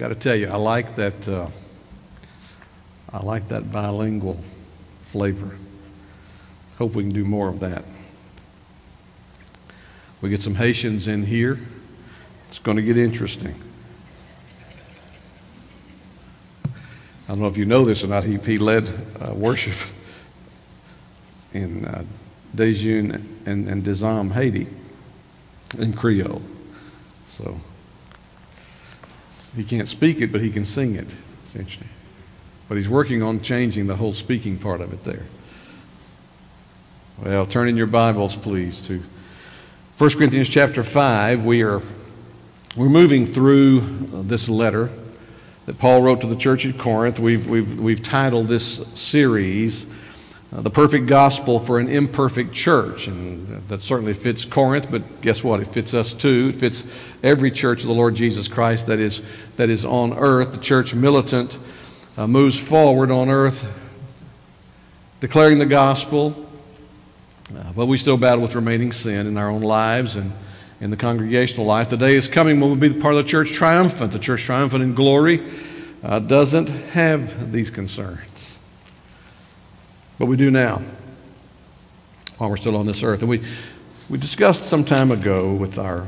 got to tell you, I like that. Uh, I like that bilingual flavor. Hope we can do more of that. We get some Haitians in here. It's going to get interesting. I don't know if you know this or not. He, he led uh, worship in uh, and, and Dezam, Haiti, in Creole. So he can't speak it, but he can sing it, essentially. But he's working on changing the whole speaking part of it there. Well, turn in your Bibles, please, to 1 Corinthians chapter 5. We are we're moving through uh, this letter that Paul wrote to the church at Corinth. We've, we've, we've titled this series uh, The Perfect Gospel for an Imperfect Church. And that certainly fits Corinth, but guess what? It fits us too. It fits every church of the Lord Jesus Christ that is, that is on earth. The church militant uh, moves forward on earth declaring the gospel, uh, but we still battle with remaining sin in our own lives and in the congregational life. The day is coming when we'll be part of the church triumphant. The church triumphant in glory uh, doesn't have these concerns. But we do now while we're still on this earth. And we, we discussed some time ago with our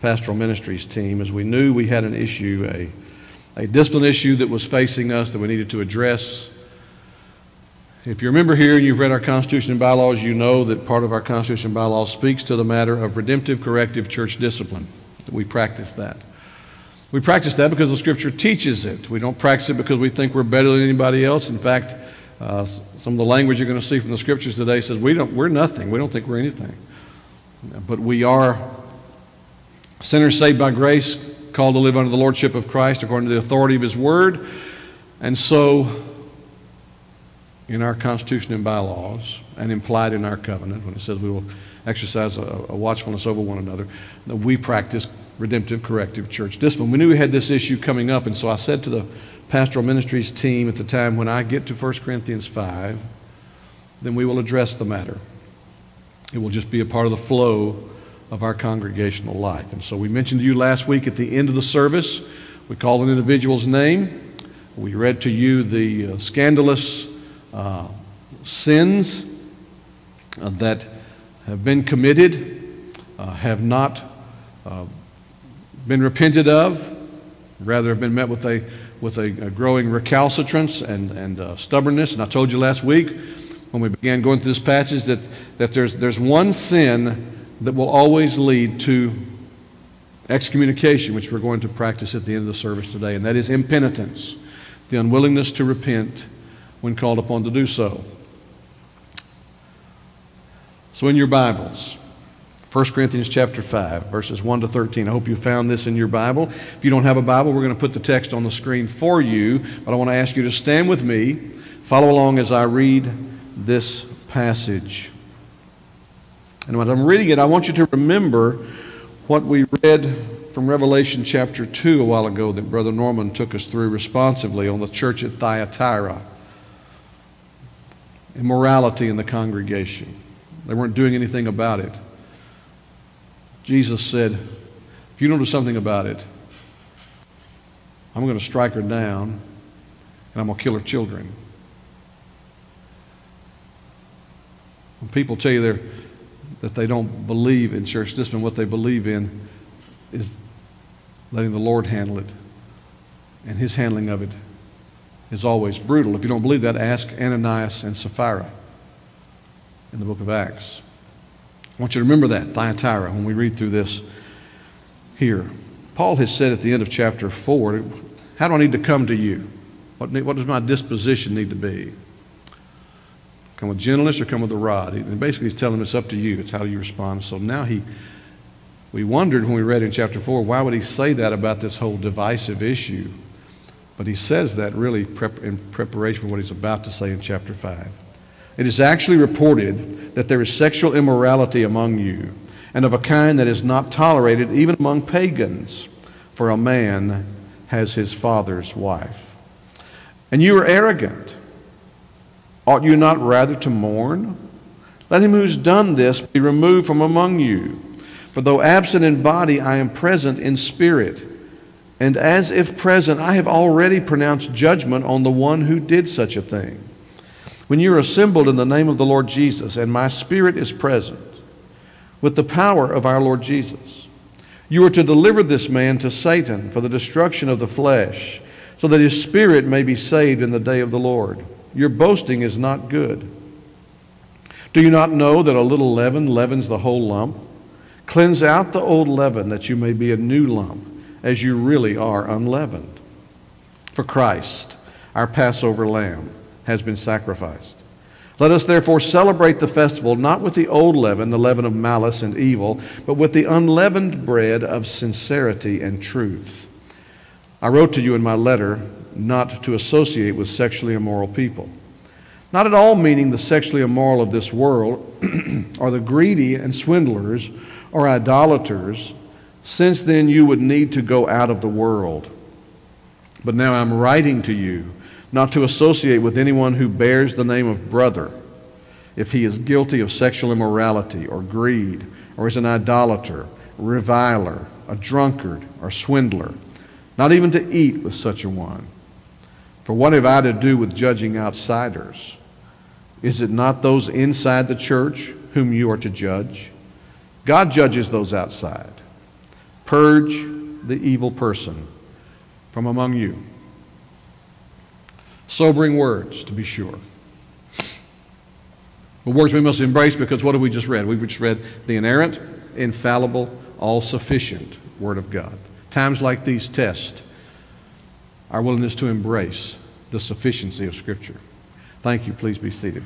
pastoral ministries team as we knew we had an issue, a, a discipline issue that was facing us that we needed to address if you remember here and you've read our Constitution and bylaws, you know that part of our Constitution and bylaws speaks to the matter of redemptive corrective church discipline. We practice that. We practice that because the Scripture teaches it. We don't practice it because we think we're better than anybody else. In fact, uh, some of the language you're going to see from the Scriptures today says we don't, we're nothing. We don't think we're anything. But we are sinners saved by grace, called to live under the Lordship of Christ according to the authority of His Word. And so in our Constitution and bylaws and implied in our covenant when it says we will exercise a, a watchfulness over one another, we practice redemptive corrective church discipline. We knew we had this issue coming up, and so I said to the pastoral ministries team at the time, when I get to 1 Corinthians 5, then we will address the matter. It will just be a part of the flow of our congregational life. And so we mentioned to you last week at the end of the service, we called an individual's name. We read to you the uh, scandalous uh, sins uh, that have been committed, uh, have not uh, been repented of, rather have been met with a, with a, a growing recalcitrance and, and uh, stubbornness. And I told you last week when we began going through this passage that, that there's, there's one sin that will always lead to excommunication, which we're going to practice at the end of the service today, and that is impenitence, the unwillingness to repent when called upon to do so. So, in your Bibles, 1 Corinthians chapter 5, verses 1 to 13. I hope you found this in your Bible. If you don't have a Bible, we're going to put the text on the screen for you. But I want to ask you to stand with me, follow along as I read this passage. And as I'm reading it, I want you to remember what we read from Revelation chapter 2 a while ago that Brother Norman took us through responsively on the church at Thyatira immorality in the congregation. They weren't doing anything about it. Jesus said, If you don't do something about it, I'm going to strike her down and I'm going to kill her children. When people tell you that they don't believe in church discipline, what they believe in is letting the Lord handle it and his handling of it is always brutal. If you don't believe that, ask Ananias and Sapphira in the book of Acts. I want you to remember that, Thyatira, when we read through this here. Paul has said at the end of chapter 4, How do I need to come to you? What, what does my disposition need to be? Come with gentleness or come with a rod? And basically, he's telling him it's up to you. It's how you respond. So now he, we wondered when we read in chapter 4, why would he say that about this whole divisive issue? But he says that really in preparation for what he's about to say in chapter 5. It is actually reported that there is sexual immorality among you, and of a kind that is not tolerated even among pagans, for a man has his father's wife. And you are arrogant. Ought you not rather to mourn? Let him who's done this be removed from among you. For though absent in body, I am present in spirit And as if present, I have already pronounced judgment on the one who did such a thing. When you are assembled in the name of the Lord Jesus, and my spirit is present, with the power of our Lord Jesus, you are to deliver this man to Satan for the destruction of the flesh, so that his spirit may be saved in the day of the Lord. Your boasting is not good. Do you not know that a little leaven leavens the whole lump? Cleanse out the old leaven, that you may be a new lump as you really are unleavened. For Christ, our Passover lamb, has been sacrificed. Let us therefore celebrate the festival not with the old leaven, the leaven of malice and evil, but with the unleavened bread of sincerity and truth. I wrote to you in my letter not to associate with sexually immoral people. Not at all meaning the sexually immoral of this world, or the greedy and swindlers, or idolaters since then, you would need to go out of the world. But now I'm writing to you not to associate with anyone who bears the name of brother if he is guilty of sexual immorality or greed or is an idolater, reviler, a drunkard, or swindler, not even to eat with such a one. For what have I to do with judging outsiders? Is it not those inside the church whom you are to judge? God judges those outside. Purge the evil person from among you. Sobering words, to be sure. The words we must embrace because what have we just read? We've just read the inerrant, infallible, all sufficient Word of God. Times like these test our willingness to embrace the sufficiency of Scripture. Thank you. Please be seated.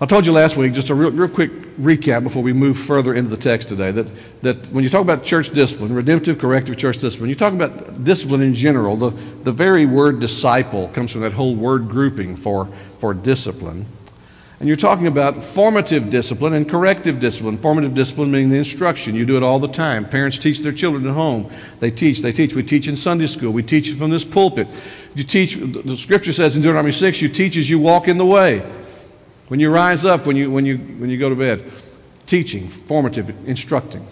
I told you last week, just a real, real quick recap before we move further into the text today, that, that when you talk about church discipline, redemptive, corrective church discipline, you talk about discipline in general, the, the very word disciple comes from that whole word grouping for, for discipline. And you're talking about formative discipline and corrective discipline. Formative discipline meaning the instruction. You do it all the time. Parents teach their children at home. They teach, they teach. We teach in Sunday school. We teach from this pulpit. You teach, the scripture says in Deuteronomy 6, you teach as you walk in the way. When you rise up, when you, when you, when you go to bed, teaching, formative, instructing.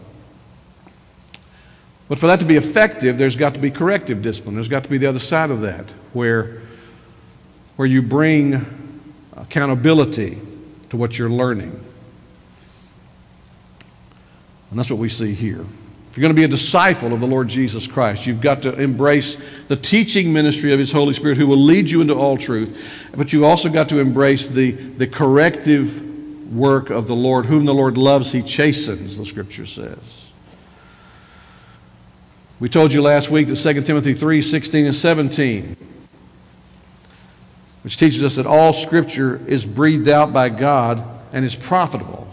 But for that to be effective, there's got to be corrective discipline. There's got to be the other side of that, where, where you bring accountability to what you're learning. And that's what we see here. If you're going to be a disciple of the Lord Jesus Christ, you've got to embrace the teaching ministry of His Holy Spirit who will lead you into all truth. But you've also got to embrace the, the corrective work of the Lord. Whom the Lord loves, He chastens, the Scripture says. We told you last week that 2 Timothy 3 16 and 17, which teaches us that all Scripture is breathed out by God and is profitable.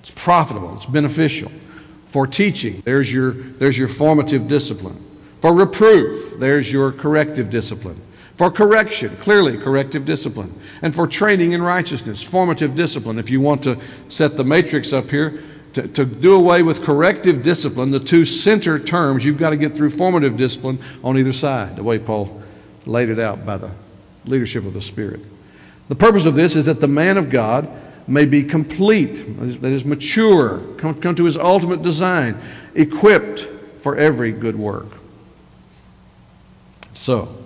It's profitable, it's beneficial. For teaching, there's your, there's your formative discipline. For reproof, there's your corrective discipline. For correction, clearly corrective discipline. And for training in righteousness, formative discipline. If you want to set the matrix up here, to, to do away with corrective discipline, the two center terms, you've got to get through formative discipline on either side, the way Paul laid it out by the leadership of the Spirit. The purpose of this is that the man of God may be complete, that is mature, come, come to his ultimate design, equipped for every good work. So,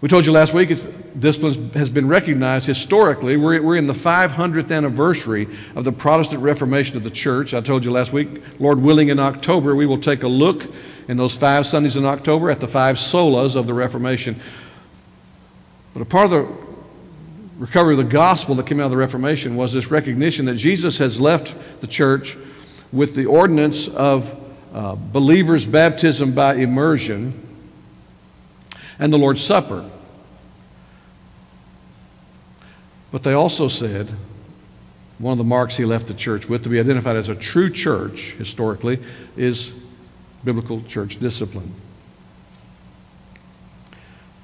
we told you last week discipline has been recognized historically. We're, we're in the 500th anniversary of the Protestant Reformation of the church. I told you last week, Lord willing, in October, we will take a look in those five Sundays in October at the five solas of the Reformation. But a part of the recovery of the gospel that came out of the Reformation was this recognition that Jesus has left the church with the ordinance of uh, believers' baptism by immersion and the Lord's Supper. But they also said one of the marks he left the church with to be identified as a true church historically is biblical church discipline.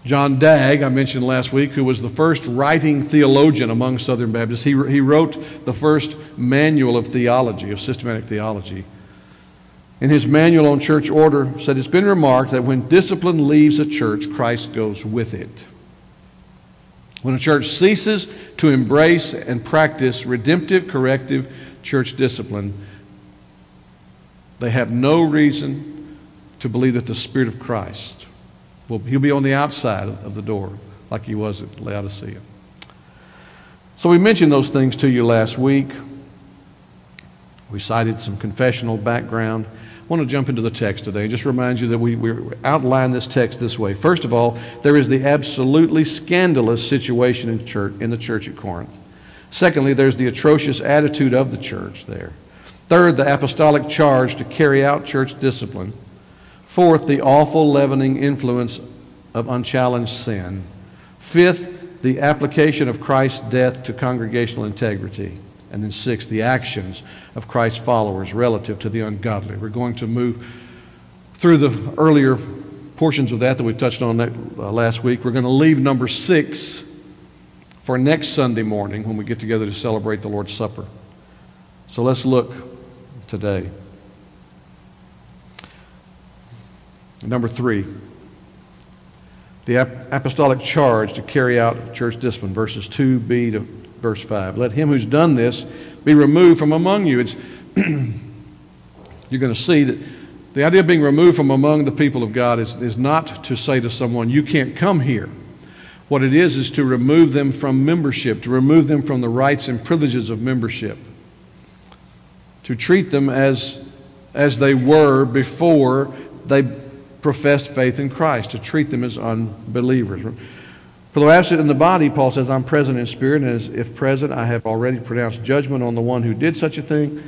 John Dagg, I mentioned last week, who was the first writing theologian among Southern Baptists, he, he wrote the first manual of theology, of systematic theology. In his manual on church order, said it's been remarked that when discipline leaves a church, Christ goes with it. When a church ceases to embrace and practice redemptive, corrective church discipline, they have no reason to believe that the Spirit of Christ he'll be on the outside of the door like he was at Laodicea. So we mentioned those things to you last week. We cited some confessional background. I want to jump into the text today and just remind you that we, we outline this text this way. First of all, there is the absolutely scandalous situation in, church, in the church at Corinth. Secondly, there's the atrocious attitude of the church there. Third, the apostolic charge to carry out church discipline. Fourth, the awful leavening influence of unchallenged sin. Fifth, the application of Christ's death to congregational integrity. And then six, the actions of Christ's followers relative to the ungodly. We're going to move through the earlier portions of that that we touched on that, uh, last week. We're going to leave number six for next Sunday morning when we get together to celebrate the Lord's Supper. So let's look today. Number three, the apostolic charge to carry out church discipline, verses 2b to verse 5. Let him who's done this be removed from among you. It's you're going to see that the idea of being removed from among the people of God is, is not to say to someone, you can't come here. What it is, is to remove them from membership, to remove them from the rights and privileges of membership, to treat them as, as they were before they professed faith in Christ, to treat them as unbelievers. For though absent in the body, Paul says, I'm present in spirit, and as if present, I have already pronounced judgment on the one who did such a thing.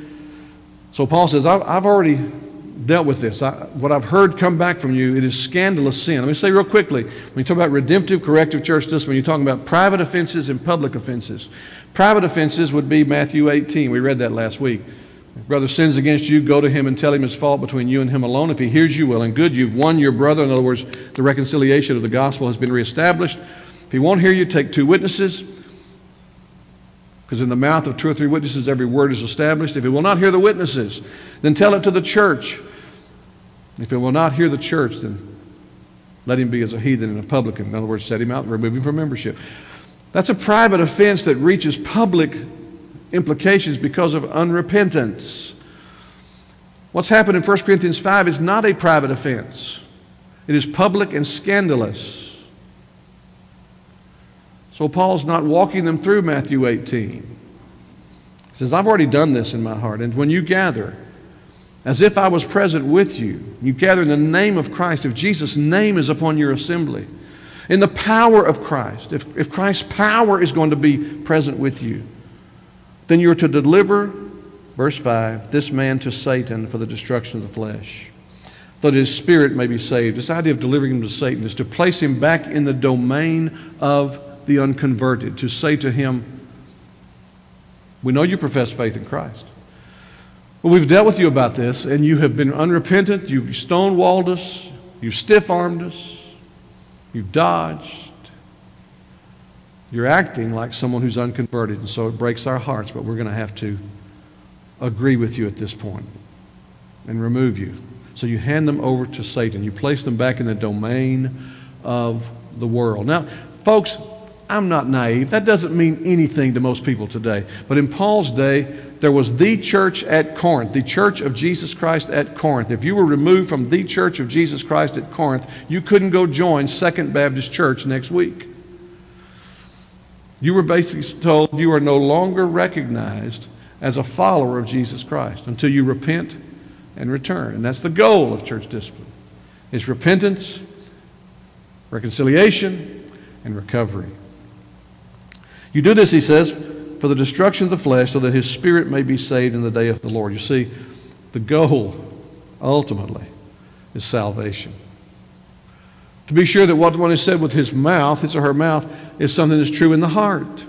So Paul says, I've, I've already dealt with this. I, what I've heard come back from you, it is scandalous sin. Let me say real quickly when you talk about redemptive, corrective church discipline, when you're talking about private offenses and public offenses. Private offenses would be Matthew 18. We read that last week. Brother sins against you, go to him and tell him his fault between you and him alone. If he hears you, well and good, you've won your brother. In other words, the reconciliation of the gospel has been reestablished. If he won't hear you, take two witnesses. Because in the mouth of two or three witnesses, every word is established. If he will not hear the witnesses, then tell it to the church. If he will not hear the church, then let him be as a heathen and a publican. In other words, set him out and remove him from membership. That's a private offense that reaches public implications because of unrepentance. What's happened in 1 Corinthians 5 is not a private offense, it is public and scandalous. So Paul's not walking them through Matthew 18. He says, I've already done this in my heart. And when you gather, as if I was present with you, you gather in the name of Christ, if Jesus' name is upon your assembly, in the power of Christ, if, if Christ's power is going to be present with you, then you're to deliver, verse 5, this man to Satan for the destruction of the flesh, that his spirit may be saved. This idea of delivering him to Satan is to place him back in the domain of the unconverted, to say to him, We know you profess faith in Christ. Well, we've dealt with you about this, and you have been unrepentant. You've stonewalled us. You've stiff armed us. You've dodged. You're acting like someone who's unconverted, and so it breaks our hearts, but we're going to have to agree with you at this point and remove you. So you hand them over to Satan. You place them back in the domain of the world. Now, folks, I'm not naive. That doesn't mean anything to most people today. But in Paul's day, there was the church at Corinth, the church of Jesus Christ at Corinth. If you were removed from the church of Jesus Christ at Corinth, you couldn't go join Second Baptist Church next week. You were basically told you are no longer recognized as a follower of Jesus Christ until you repent and return. And that's the goal of church discipline. It's repentance, reconciliation, and recovery. You do this, he says, for the destruction of the flesh, so that his spirit may be saved in the day of the Lord. You see, the goal, ultimately, is salvation. To be sure that what one is said with his mouth, his or her mouth, is something that's true in the heart.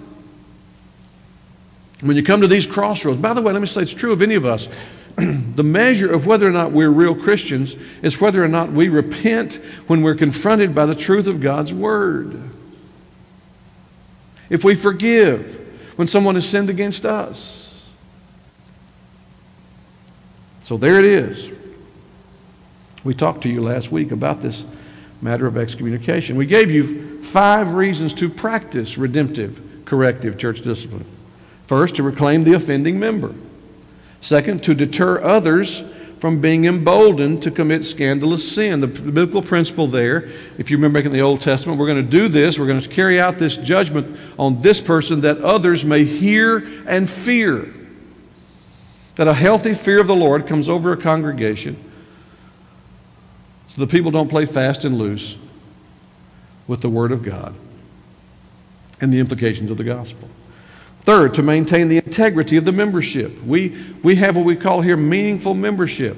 When you come to these crossroads, by the way, let me say it's true of any of us. the measure of whether or not we're real Christians is whether or not we repent when we're confronted by the truth of God's Word if we forgive when someone has sinned against us. So there it is. We talked to you last week about this matter of excommunication. We gave you five reasons to practice redemptive, corrective church discipline. First, to reclaim the offending member. Second, to deter others from being emboldened to commit scandalous sin. The biblical principle there, if you remember back in the Old Testament, we're going to do this, we're going to carry out this judgment on this person that others may hear and fear. That a healthy fear of the Lord comes over a congregation so the people don't play fast and loose with the Word of God and the implications of the gospel. Third, to maintain the integrity of the membership. We, we have what we call here meaningful membership.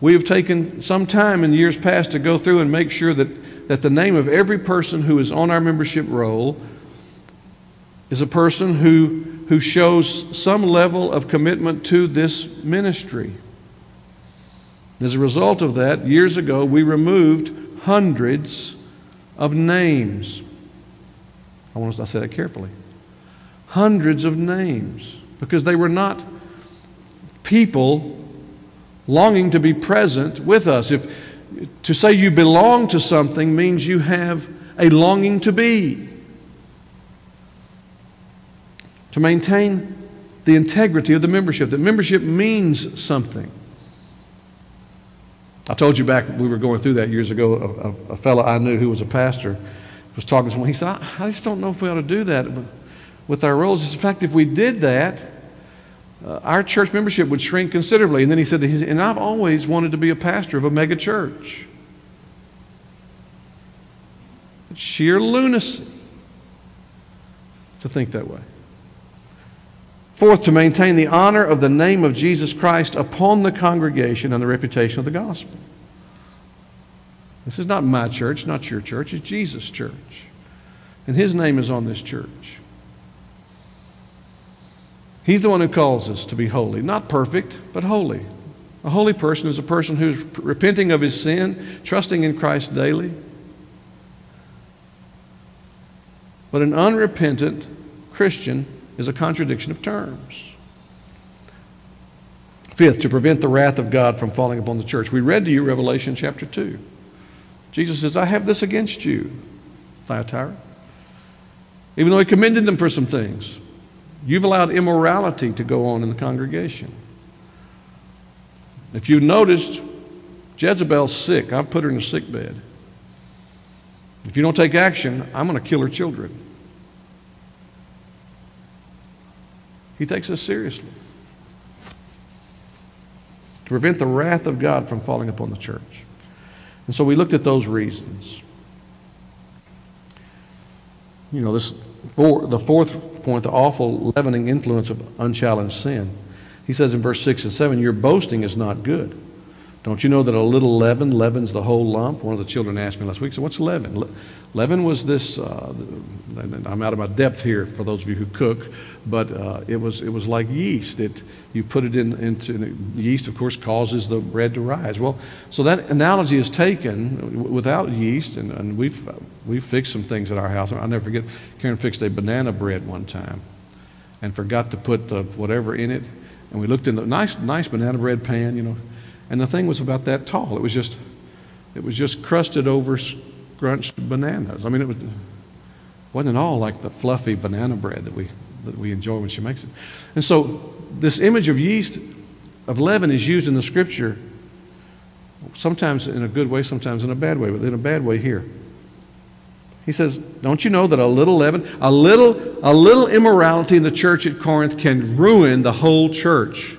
We have taken some time in years past to go through and make sure that, that the name of every person who is on our membership roll is a person who, who shows some level of commitment to this ministry. As a result of that, years ago, we removed hundreds of names. I want to say that carefully hundreds of names because they were not people longing to be present with us. If to say you belong to something means you have a longing to be. To maintain the integrity of the membership, that membership means something. I told you back we were going through that years ago. A, a, a fellow I knew who was a pastor was talking to someone. He said, I, I just don't know if we ought to do that with our rolls. In fact, if we did that, uh, our church membership would shrink considerably. And then he said, and I've always wanted to be a pastor of a mega church. It's sheer lunacy to think that way. Fourth, to maintain the honor of the name of Jesus Christ upon the congregation and the reputation of the gospel. This is not my church, not your church, it's Jesus' church. And his name is on this church. He's the one who calls us to be holy. Not perfect, but holy. A holy person is a person who's repenting of his sin, trusting in Christ daily. But an unrepentant Christian is a contradiction of terms. Fifth, to prevent the wrath of God from falling upon the church. We read to you Revelation chapter 2. Jesus says, I have this against you, Thyatira. Even though he commended them for some things. You've allowed immorality to go on in the congregation. If you noticed, Jezebel's sick. I've put her in a sick bed. If you don't take action, I'm going to kill her children. He takes us seriously. To prevent the wrath of God from falling upon the church. And so we looked at those reasons. You know, this the fourth point, the awful leavening influence of unchallenged sin. He says in verse 6 and 7, Your boasting is not good. Don't you know that a little leaven leavens the whole lump? One of the children asked me last week, so what's leaven? Leaven was this, uh, I'm out of my depth here for those of you who cook, but uh, it, was, it was like yeast. It, you put it in, into, yeast, of course, causes the bread to rise. Well, so that analogy is taken without yeast, and, and we've, we've fixed some things at our house. I'll never forget, Karen fixed a banana bread one time and forgot to put the whatever in it. And we looked in the nice, nice banana bread pan, you know, and the thing was about that tall. It was just, it was just crusted over scrunched bananas. I mean, it was, wasn't at all like the fluffy banana bread that we, that we enjoy when she makes it. And so this image of yeast, of leaven, is used in the scripture sometimes in a good way, sometimes in a bad way, but in a bad way here. He says, Don't you know that a little leaven, a little, a little immorality in the church at Corinth can ruin the whole church?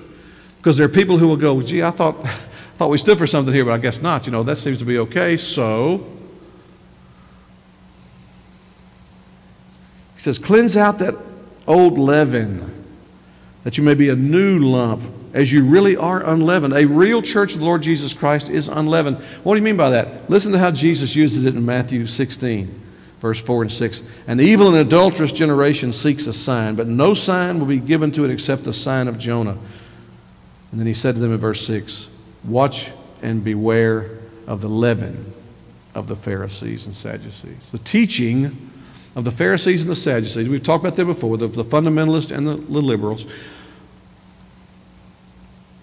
Because there are people who will go, gee, I thought, I thought we stood for something here, but I guess not. You know, that seems to be okay. So, he says, cleanse out that old leaven, that you may be a new lump, as you really are unleavened. A real church of the Lord Jesus Christ is unleavened. What do you mean by that? Listen to how Jesus uses it in Matthew 16 verse 4 and 6. An evil and adulterous generation seeks a sign, but no sign will be given to it except the sign of Jonah. And then he said to them in verse 6 Watch and beware of the leaven of the Pharisees and Sadducees. The teaching of the Pharisees and the Sadducees, we've talked about them before, the, the fundamentalists and the, the liberals.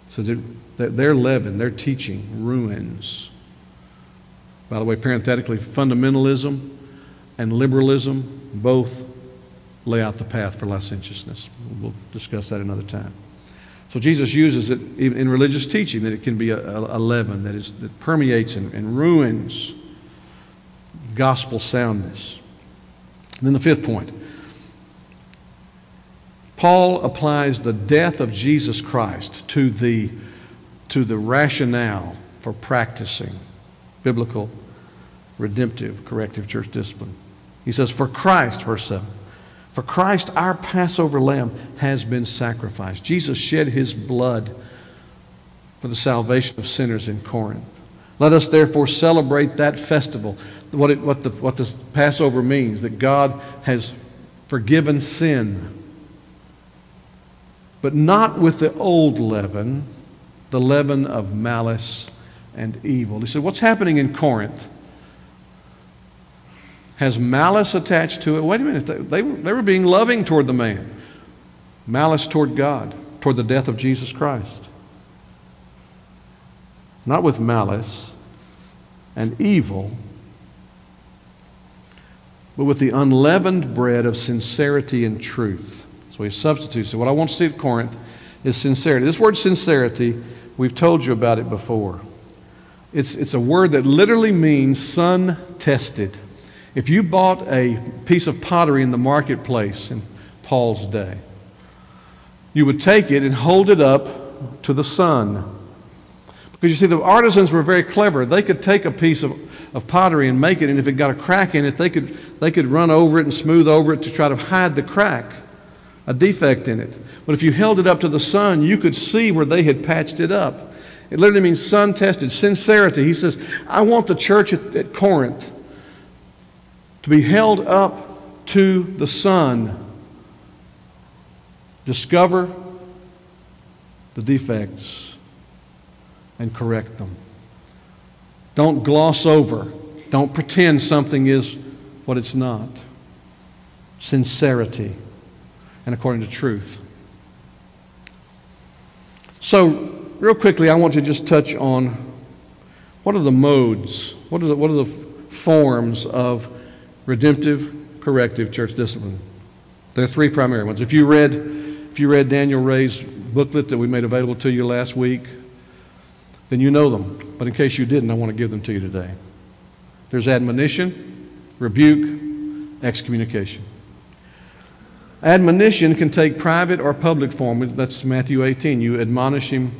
So their, their leaven, their teaching ruins. By the way, parenthetically, fundamentalism and liberalism both lay out the path for licentiousness. We'll discuss that another time. So Jesus uses it even in religious teaching that it can be a, a, leaven that, is, that permeates and, and ruins gospel soundness. And then the fifth point Paul applies the death of Jesus Christ to the, to the rationale for practicing biblical, redemptive, corrective church discipline. He says, For Christ, verse 7, for Christ, our Passover lamb, has been sacrificed. Jesus shed his blood for the salvation of sinners in Corinth. Let us therefore celebrate that festival. What, it, what, the, what the Passover means, that God has forgiven sin, but not with the old leaven, the leaven of malice and evil. He said, What's happening in Corinth? has malice attached to it. Wait a minute, they, they were being loving toward the man, malice toward God, toward the death of Jesus Christ. Not with malice and evil, but with the unleavened bread of sincerity and truth. So he substitutes it. What I want to see at Corinth is sincerity. This word sincerity, we've told you about it before. It's, it's a word that literally means sun tested. If you bought a piece of pottery in the marketplace in Paul's day, you would take it and hold it up to the sun. Because you see, the artisans were very clever. They could take a piece of, of pottery and make it, and if it got a crack in it, they could, they could run over it and smooth over it to try to hide the crack, a defect in it. But if you held it up to the sun, you could see where they had patched it up. It literally means sun tested, sincerity. He says, I want the church at, at Corinth to be held up to the sun. Discover the defects and correct them. Don't gloss over. Don't pretend something is what it's not. Sincerity and according to truth. So, real quickly, I want to just touch on what are the modes, what are the, what are the forms of redemptive, corrective church discipline. There are three primary ones. If you read, if you read Daniel Wray's booklet that we made available to you last week, then you know them. But in case you didn't, I want to give them to you today. There's admonition, rebuke, excommunication. Admonition can take private or public form. That's Matthew 18. You admonish him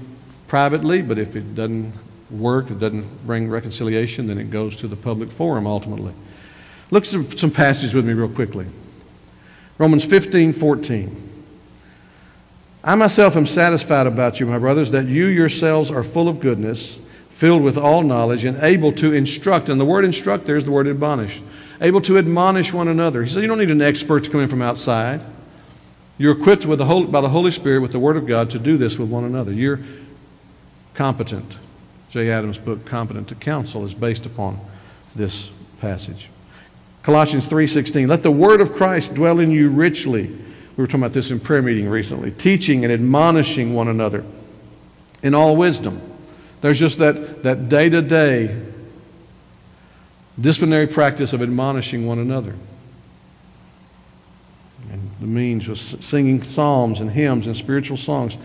privately, but if it doesn't work, it doesn't bring reconciliation, then it goes to the public forum ultimately. Look at some passages with me real quickly. Romans 15, 14. I myself am satisfied about you, my brothers, that you yourselves are full of goodness, filled with all knowledge, and able to instruct. And the word instruct there is the word admonish. Able to admonish one another. He said, You don't need an expert to come in from outside. You're equipped with the by the Holy Spirit with the Word of God to do this with one another. You're competent. Jay Adams' book, Competent to Counsel, is based upon this passage. Colossians 3:16, let the word of Christ dwell in you richly. We were talking about this in prayer meeting recently, teaching and admonishing one another in all wisdom. There's just that, that day-to-day disciplinary practice of admonishing one another. And the means of singing psalms and hymns and spiritual songs.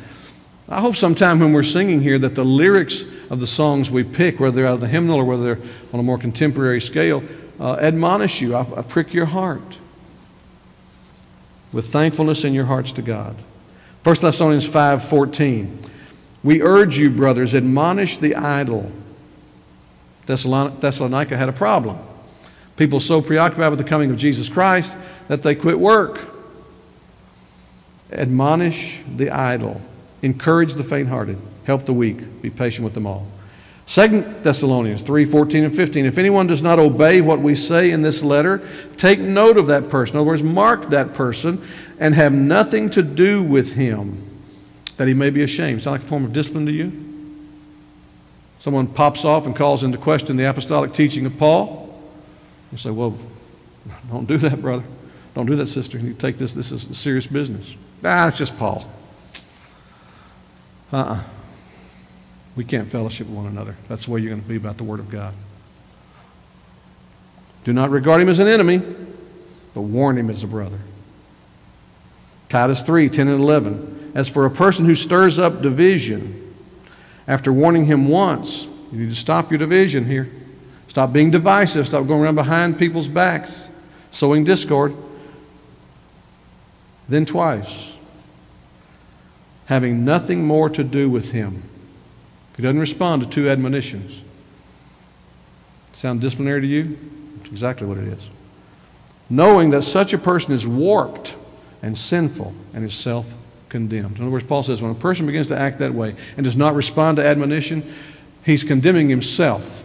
I hope sometime when we're singing here that the lyrics of the songs we pick, whether they're out of the hymnal or whether they're on a more contemporary scale, uh, admonish you, I, I prick your heart with thankfulness in your hearts to God. 1 Thessalonians 5:14. We urge you, brothers, admonish the idle. Thessalonica had a problem. People so preoccupied with the coming of Jesus Christ that they quit work. Admonish the idle. Encourage the faint hearted. Help the weak. Be patient with them all. 2 Thessalonians 3 14 and 15. If anyone does not obey what we say in this letter, take note of that person. In other words, mark that person and have nothing to do with him, that he may be ashamed. Sound like a form of discipline to you? Someone pops off and calls into question the apostolic teaching of Paul. You say, Well, don't do that, brother. Don't do that, sister. You take this, this is serious business. Ah, it's just Paul. Uh uh we can't fellowship with one another. That's the way you're going to be about the Word of God. Do not regard him as an enemy, but warn him as a brother. Titus 3 10 and 11. as for a person who stirs up division, after warning him once, you need to stop your division here. Stop being divisive. Stop going around behind people's backs, sowing discord. Then twice, having nothing more to do with him. If he doesn't respond to two admonitions, sound disciplinary to you? That's exactly what it is. Knowing that such a person is warped and sinful and is self condemned. In other words, Paul says when a person begins to act that way and does not respond to admonition, he's condemning himself,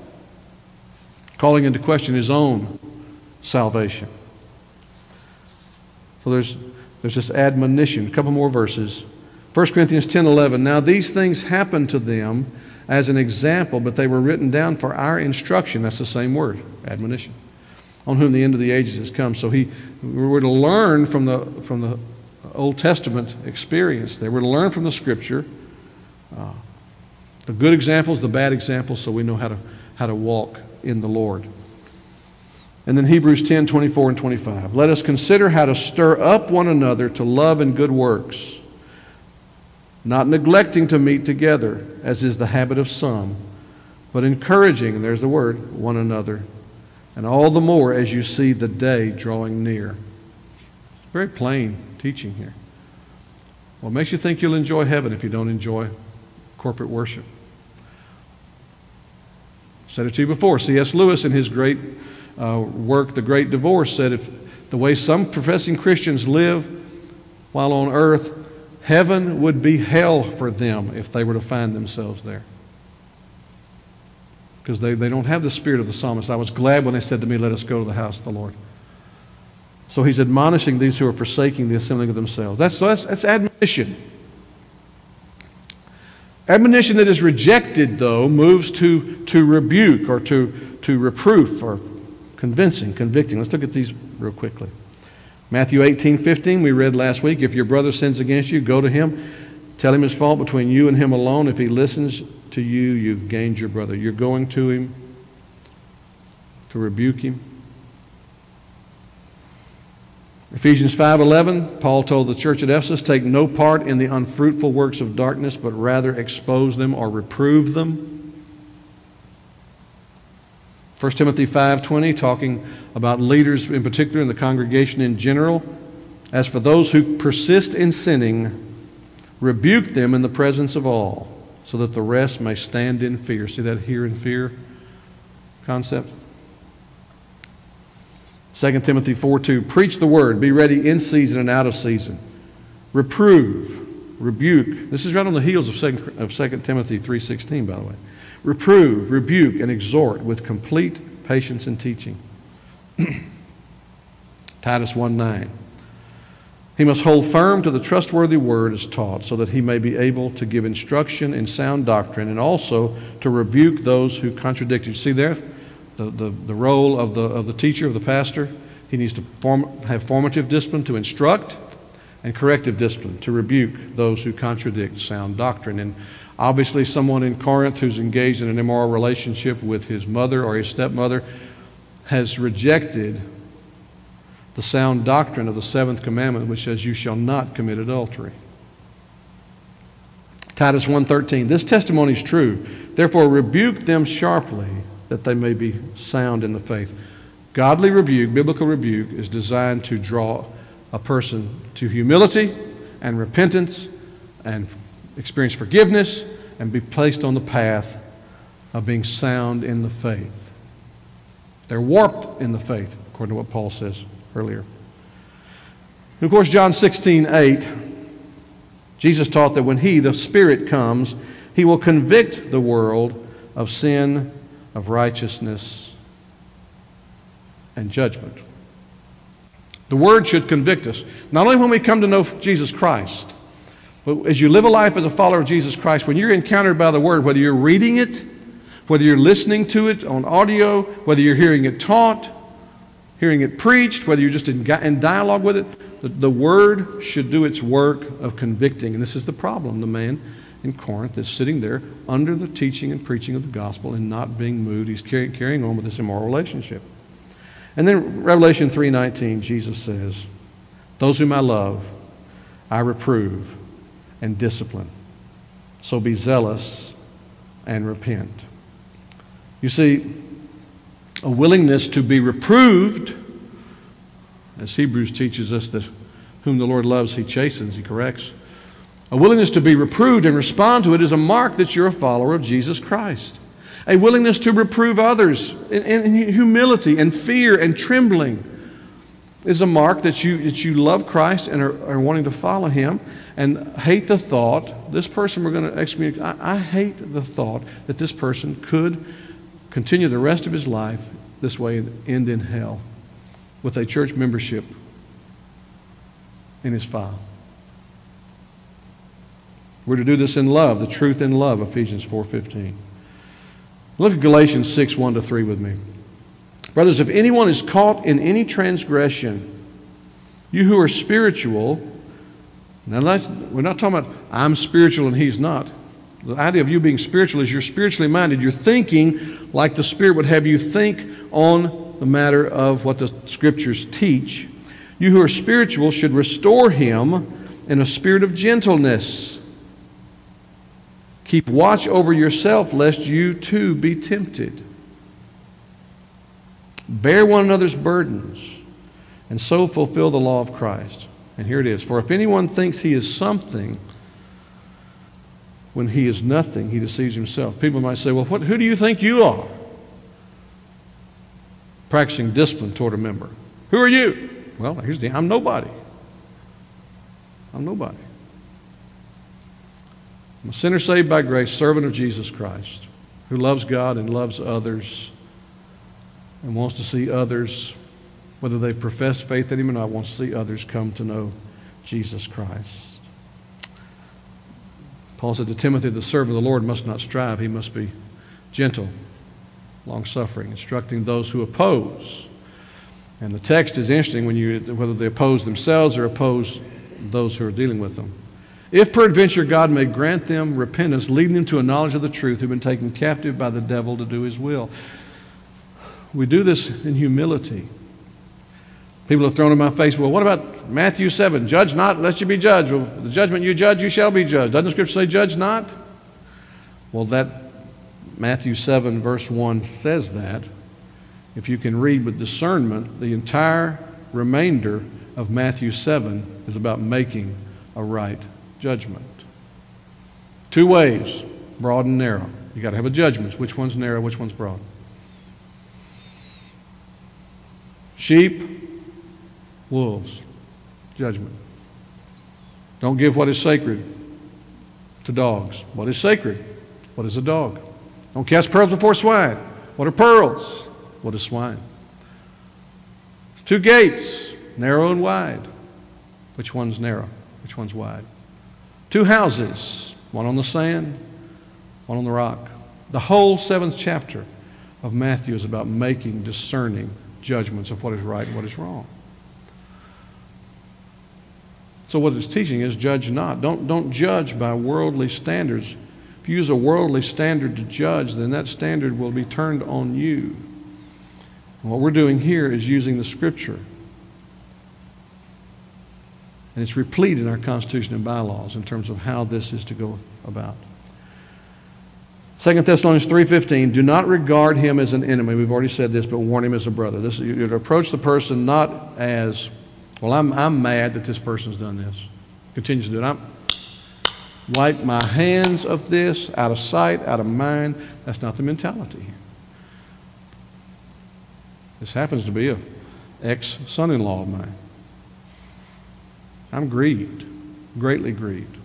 calling into question his own salvation. So there's, there's this admonition. A couple more verses. 1 Corinthians 10 11. Now these things happened to them as an example, but they were written down for our instruction. That's the same word, admonition. On whom the end of the ages has come. So he, we're to learn from the, from the Old Testament experience there. We're to learn from the Scripture uh, the good examples, the bad examples, so we know how to, how to walk in the Lord. And then Hebrews 10 24 and 25. Let us consider how to stir up one another to love and good works, not neglecting to meet together, as is the habit of some, but encouraging, and there's the word, one another, and all the more as you see the day drawing near. Very plain teaching here. It makes you think you'll enjoy heaven if you don't enjoy corporate worship. Said it to you before. C.S. Lewis, in his great uh, work, The Great Divorce, said if the way some professing Christians live while on earth, heaven would be hell for them if they were to find themselves there. Because they, they don't have the spirit of the psalmist. I was glad when they said to me, Let us go to the house of the Lord. So he's admonishing these who are forsaking the assembling of themselves. That's, that's, that's admonition. Admonition that is rejected, though, moves to, to rebuke or to, to reproof or convincing, convicting. Let's look at these real quickly. Matthew 18, 15, we read last week. If your brother sins against you, go to him. Tell him his fault between you and him alone. If he listens to you, you've gained your brother. You're going to him to rebuke him. Ephesians 5:11, Paul told the church at Ephesus, take no part in the unfruitful works of darkness, but rather expose them or reprove them. 1 Timothy 5:20 talking about leaders in particular and the congregation in general, as for those who persist in sinning, rebuke them in the presence of all, so that the rest may stand in fear. See that here in fear concept? 2 Timothy 4:2 Preach the word, be ready in season and out of season. Reprove, rebuke. This is right on the heels of 2, of 2 Timothy 3.16, by the way. Reprove, rebuke, and exhort with complete patience and teaching. Titus 1 9. He must hold firm to the trustworthy word as taught, so that he may be able to give instruction in sound doctrine and also to rebuke those who contradict you. See there? the, the, the role of the, of the teacher, of the pastor. He needs to form, have formative discipline to instruct and corrective discipline to rebuke those who contradict sound doctrine. And obviously, someone in Corinth who's engaged in an immoral relationship with his mother or his stepmother has rejected the sound doctrine of the seventh commandment, which says, You shall not commit adultery. Titus 1:13 This testimony is true. Therefore rebuke them sharply that they may be sound in the faith. Godly rebuke, biblical rebuke, is designed to draw a person to humility and repentance and experience forgiveness and be placed on the path of being sound in the faith. They're warped in the faith, according to what Paul says earlier. And of course, John 16, 8, Jesus taught that when He, the Spirit, comes, He will convict the world of sin of righteousness and judgment. The Word should convict us, not only when we come to know Jesus Christ, but as you live a life as a follower of Jesus Christ, when you're encountered by the Word, whether you're reading it, whether you're listening to it on audio, whether you're hearing it taught, hearing it preached, whether you're just in, in dialogue with it, the, the Word should do its work of convicting. And this is the problem. The man in Corinth is sitting there under the teaching and preaching of the gospel and not being moved. He's carry, carrying on with this immoral relationship. And then Revelation 3:19, Jesus says, "Those whom I love, I reprove and discipline. So be zealous and repent. You see, a willingness to be reproved, as Hebrews teaches us that whom the Lord loves, he chastens, he corrects. A willingness to be reproved and respond to it is a mark that you're a follower of Jesus Christ. A willingness to reprove others in, in humility and fear and trembling is a mark that you, that you love Christ and are, are wanting to follow him and hate the thought, this person we're going to excommunicate, I, I hate the thought that this person could continue the rest of his life this way and end in hell with a church membership in his file. We're to do this in love, the truth in love, Ephesians 4:15. Look at Galatians 6, 1 to 3 with me. Brothers, if anyone is caught in any transgression, you who are spiritual, now we're not talking about I'm spiritual and he's not. The idea of you being spiritual is you're spiritually minded. You're thinking like the Spirit would have you think on the matter of what the Scriptures teach. You who are spiritual should restore him in a spirit of gentleness Keep watch over yourself, lest you too be tempted. Bear one another's burdens, and so fulfill the law of Christ. And here it is For if anyone thinks he is something, when he is nothing, he deceives himself. People might say, Well, what, who do you think you are? Practicing discipline toward a member. Who are you? Well, here's the I'm nobody. I'm nobody. I'm a sinner saved by grace, servant of Jesus Christ, who loves God and loves others and wants to see others, whether they profess faith in Him or not, wants to see others come to know Jesus Christ. Paul said to Timothy, the servant of the Lord must not strive, he must be gentle, long suffering, instructing those who oppose. And the text is interesting when you, whether they oppose themselves or oppose those who are dealing with them. If peradventure God may grant them repentance, leading them to a knowledge of the truth, who've been taken captive by the devil to do his will. We do this in humility. People have thrown in my face, well, what about Matthew 7? Judge not, lest you be judged. Well, the judgment you judge, you shall be judged. Doesn't the scripture say, judge not? Well, that Matthew 7, verse 1 says that. If you can read with discernment, the entire remainder of Matthew 7 is about making a right judgment. Two ways, broad and narrow. You've got to have a judgment. Which one's narrow, which one's broad? Sheep, wolves, judgment. Don't give what is sacred to dogs. What is sacred? What is a dog? Don't cast pearls before swine. What are pearls? What is swine? It's two gates, narrow and wide. Which one's narrow? Which one's wide? Two houses, one on the sand, one on the rock. The whole seventh chapter of Matthew is about making discerning judgments of what is right and what is wrong. So, what it's teaching is judge not. Don't, don't judge by worldly standards. If you use a worldly standard to judge, then that standard will be turned on you. And what we're doing here is using the Scripture and it's replete in our Constitution and bylaws in terms of how this is to go about. 2 Thessalonians 3.15, do not regard him as an enemy. We've already said this, but warn him as a brother. This, you approach the person not as, well, I'm, I'm mad that this person's done this. Continues to do it. I'm, wipe my hands of this, out of sight, out of mind. That's not the mentality. This happens to be a ex-son-in-law of mine. I'm grieved, greatly grieved.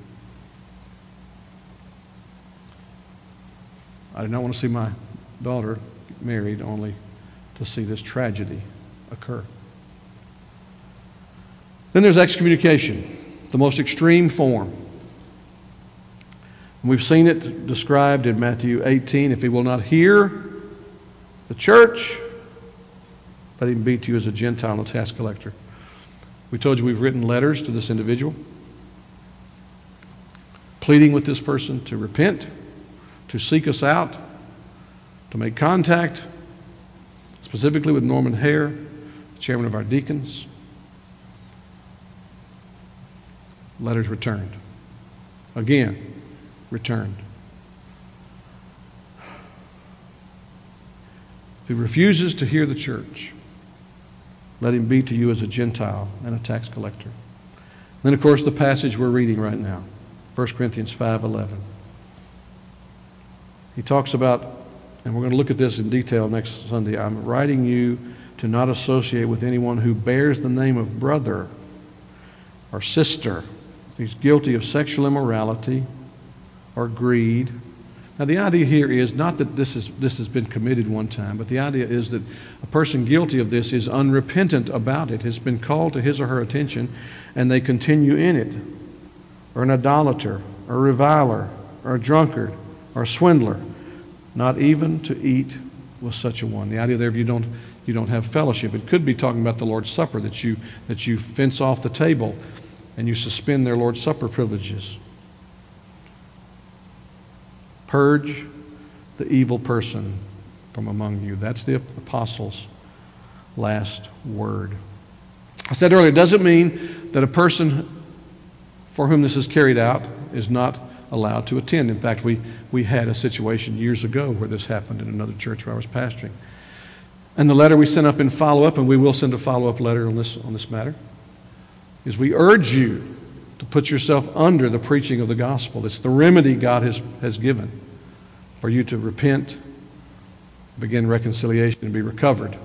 I did not want to see my daughter married only to see this tragedy occur. Then there's excommunication, the most extreme form. We've seen it described in Matthew 18. If he will not hear the church, let him be to you as a Gentile and a tax collector. We told you we've written letters to this individual, pleading with this person to repent, to seek us out, to make contact, specifically with Norman Hare, chairman of our deacons. Letters returned. again returned. If he refuses to hear the church, let him be to you as a Gentile and a tax collector. Then, of course, the passage we're reading right now, 1 Corinthians 5.11. He talks about, and we're going to look at this in detail next Sunday, I'm writing you to not associate with anyone who bears the name of brother or sister. He's guilty of sexual immorality or greed. Now, the idea here is not that this, is, this has been committed one time, but the idea is that a person guilty of this is unrepentant about it, has been called to his or her attention, and they continue in it. Or an idolater, or a reviler, or a drunkard, or a swindler, not even to eat with such a one. The idea there, if you don't, you don't have fellowship, it could be talking about the Lord's Supper, that you, that you fence off the table and you suspend their Lord's Supper privileges. Purge the evil person from among you. That's the apostles' last word. I said earlier, it doesn't mean that a person for whom this is carried out is not allowed to attend. In fact, we, we had a situation years ago where this happened in another church where I was pastoring. And the letter we sent up in follow up, and we will send a follow up letter on this, on this matter, is we urge you to put yourself under the preaching of the gospel. It's the remedy God has, has given for you to repent, begin reconciliation, and be recovered.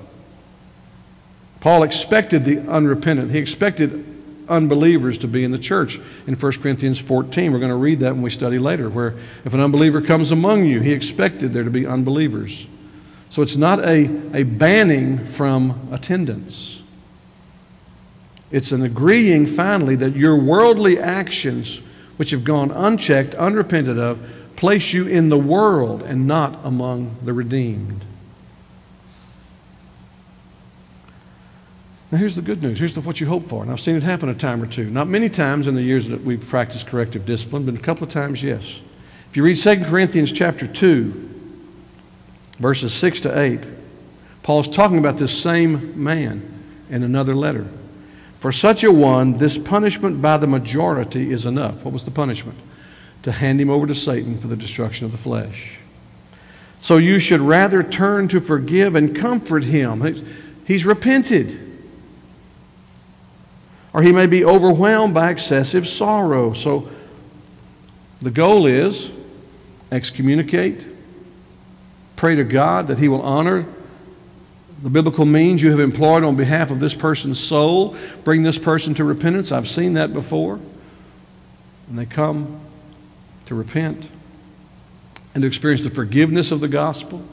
Paul expected the unrepentant. He expected unbelievers to be in the church in 1 Corinthians 14. We're going to read that when we study later, where if an unbeliever comes among you, he expected there to be unbelievers. So it's not a, a banning from attendance. It's an agreeing finally that your worldly actions, which have gone unchecked, unrepented of, place you in the world and not among the redeemed. Now, here's the good news. Here's the, what you hope for. And I've seen it happen a time or two. Not many times in the years that we've practiced corrective discipline, but a couple of times, yes. If you read 2 Corinthians chapter 2, verses 6 to 8, Paul's talking about this same man in another letter. For such a one, this punishment by the majority is enough. What was the punishment? To hand him over to Satan for the destruction of the flesh. So you should rather turn to forgive and comfort him. He's repented or he may be overwhelmed by excessive sorrow. So the goal is excommunicate, pray to God that he will honor the biblical means you have employed on behalf of this person's soul, bring this person to repentance. I've seen that before. And they come to repent and to experience the forgiveness of the gospel.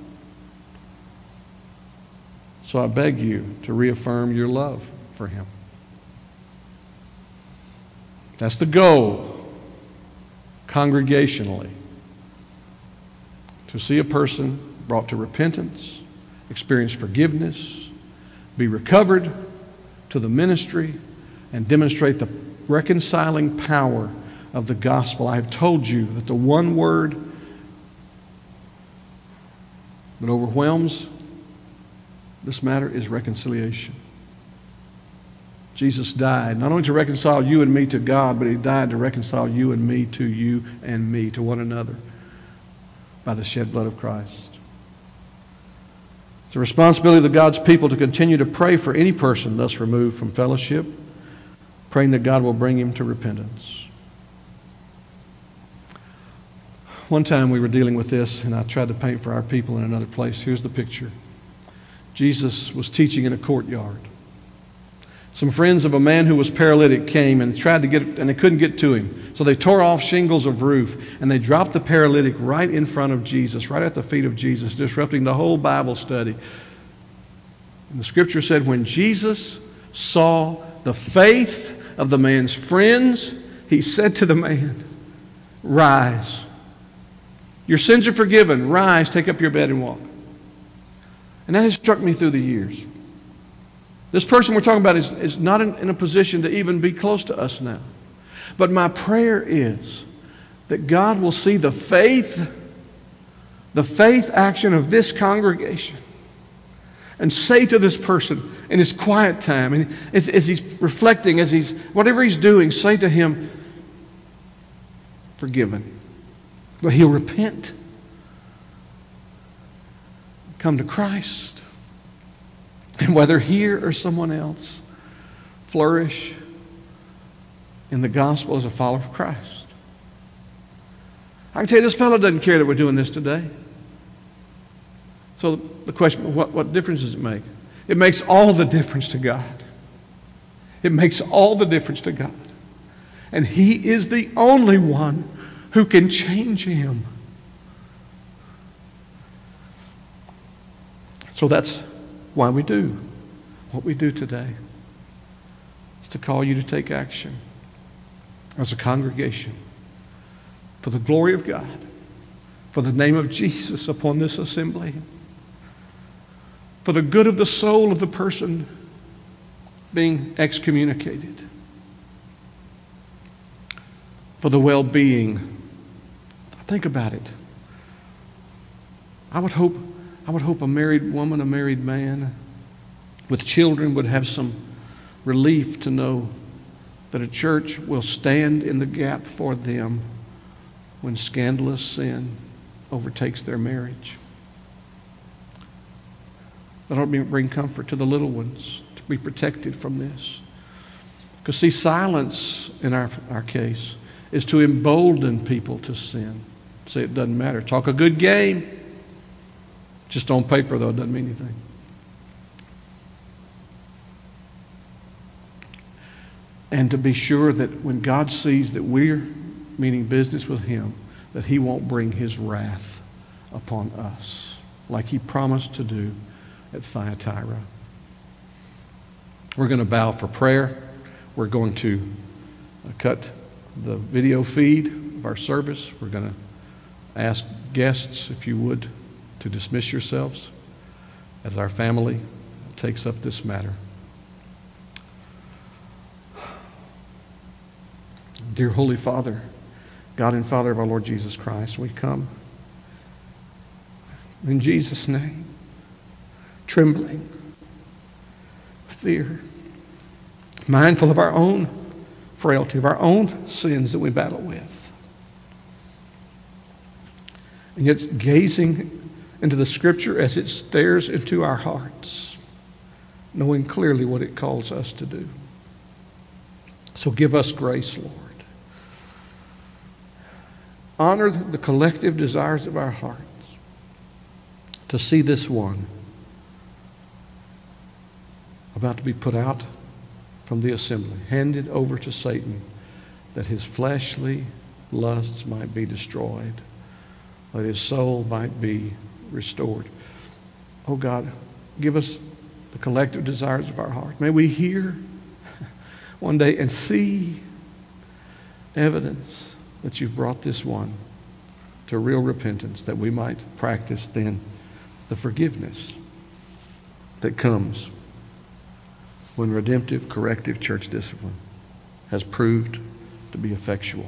So I beg you to reaffirm your love for him. That's the goal, congregationally. To see a person brought to repentance, experience forgiveness, be recovered to the ministry, and demonstrate the reconciling power of the gospel. I have told you that the one word that overwhelms this matter is reconciliation. Jesus died not only to reconcile you and me to God, but he died to reconcile you and me to you and me, to one another, by the shed blood of Christ. It's the responsibility of God's people to continue to pray for any person thus removed from fellowship, praying that God will bring him to repentance. One time we were dealing with this, and I tried to paint for our people in another place. Here's the picture Jesus was teaching in a courtyard. Some friends of a man who was paralytic came and tried to get, and they couldn't get to him. So they tore off shingles of roof and they dropped the paralytic right in front of Jesus, right at the feet of Jesus, disrupting the whole Bible study. And the scripture said, when Jesus saw the faith of the man's friends, he said to the man, Rise. Your sins are forgiven. Rise, take up your bed and walk. And that has struck me through the years. This person we're talking about is, is not in, in a position to even be close to us now. But my prayer is that God will see the faith, the faith action of this congregation and say to this person in his quiet time, and as, as he's reflecting, as he's, whatever he's doing, say to him, forgiven. But he'll repent, come to Christ, and whether here or someone else, flourish in the gospel as a follower of Christ. I can tell you, this fellow doesn't care that we're doing this today. So the question, what, what difference does it make? It makes all the difference to God. It makes all the difference to God. And He is the only one who can change him. So that's why we do what we do today. It's to call you to take action as a congregation for the glory of God, for the name of Jesus upon this assembly, for the good of the soul of the person being excommunicated, for the well being Think about it. I would hope, I would hope a married woman, a married man with children would have some relief to know that a church will stand in the gap for them when scandalous sin overtakes their marriage. That ought to bring comfort to the little ones to be protected from this. Because, see, silence in our, our case is to embolden people to sin. Say it doesn't matter. Talk a good game. Just on paper, though, it doesn't mean anything. And to be sure that when God sees that we're meaning business with Him, that He won't bring His wrath upon us like He promised to do at Thyatira. We're going to bow for prayer. We're going to uh, cut the video feed of our service. We're going to ask guests, if you would, to dismiss yourselves as our family takes up this matter. Dear Holy Father, God and Father of our Lord Jesus Christ, we come in Jesus' name, trembling, with fear, mindful of our own frailty, of our own sins that we battle with. And yet, gazing into the Scripture as it stares into our hearts, knowing clearly what it calls us to do. So give us grace, Lord. Honor the collective desires of our hearts to see this one about to be put out from the assembly, handed over to Satan, that his fleshly lusts might be destroyed that his soul might be restored. Oh God, give us the collective desires of our heart. May we hear one day and see evidence that you've brought this one to real repentance, that we might practice then the forgiveness that comes when redemptive, corrective church discipline has proved to be effectual.